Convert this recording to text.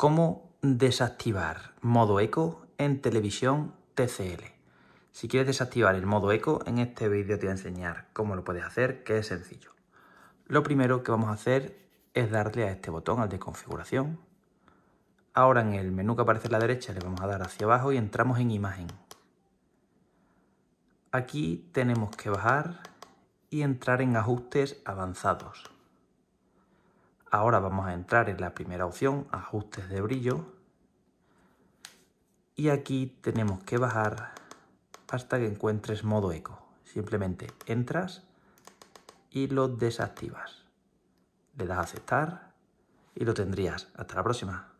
cómo desactivar modo eco en televisión TCL. Si quieres desactivar el modo eco, en este vídeo te voy a enseñar cómo lo puedes hacer, que es sencillo. Lo primero que vamos a hacer es darle a este botón, al de configuración. Ahora en el menú que aparece a la derecha le vamos a dar hacia abajo y entramos en imagen. Aquí tenemos que bajar y entrar en ajustes avanzados. Ahora vamos a entrar en la primera opción, ajustes de brillo. Y aquí tenemos que bajar hasta que encuentres modo eco. Simplemente entras y lo desactivas. Le das a aceptar y lo tendrías. Hasta la próxima.